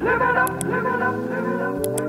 Live it up, live it up, live it up.